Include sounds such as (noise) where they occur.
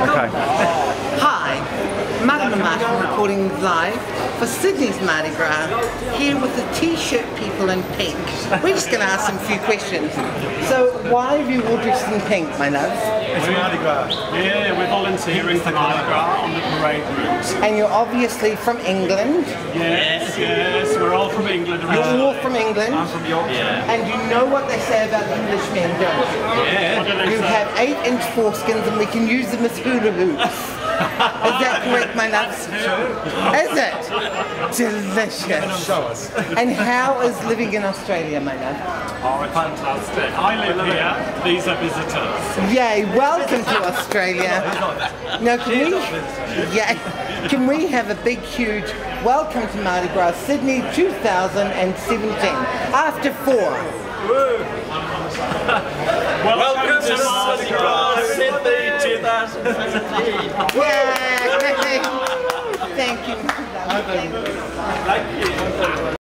Okay. Hi, Marama Martin reporting live for Sydney's Mardi Gras, here with the t-shirt people in pink. We're just going to ask them a few questions. So, why have you all dressed in pink, my love? It's Mardi Gras. Yeah, we're volunteering for Mardi Gras on the parade route. And you're obviously from England. Yes, yes, we're all from England. You're all from England. I'm from Yorkshire. And you know what they say about Englishmen, don't you? You have eight-inch foreskins and we can use them as hula hoops. (laughs) Is that correct, my love? Is it? Delicious. Show us. And how is living in Australia, my love? Oh, fantastic. I live here. These are visitors. Yay, welcome to Australia. (laughs) Now, can we, yeah, can we have a big, huge welcome to Mardi Gras Sydney 2017 after four? (laughs) Welcome, to Mardi Gras Sydney 2017. Yay! (laughs) Thank you. Thank you.